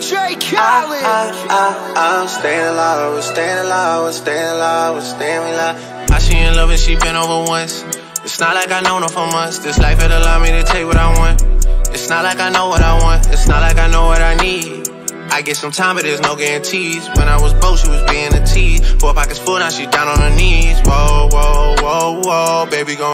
DJ Khaled. I, I, I, I'm staying alive, we're staying alive, we're staying alive, we're staying alive. I she in love and she been over once. It's not like I know her for months. This life it allowed me to take what I want. It's not like I know what I want. It's not like I know what I need. I get some time, but there's no guarantees. When I was broke, she was being a tease. Four pockets full, now she down on her knees. Whoa, whoa, whoa, whoa, baby, gon'